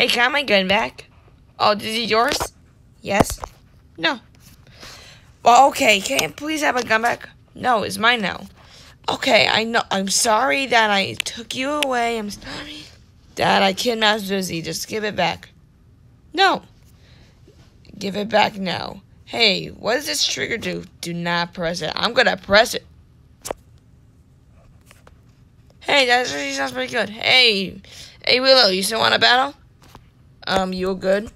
Hey, can I have my gun back? Oh, is it yours? Yes? No. Well, okay, can I please have a gun back? No, it's mine now. Okay, I know. I'm sorry that I took you away. I'm sorry that I kidnapped Susie. Just give it back. No. Give it back now. Hey, what does this trigger do? Do not press it. I'm gonna press it. Hey, that actually sounds pretty good. Hey, hey Willow, you still want a battle? Um, You're good?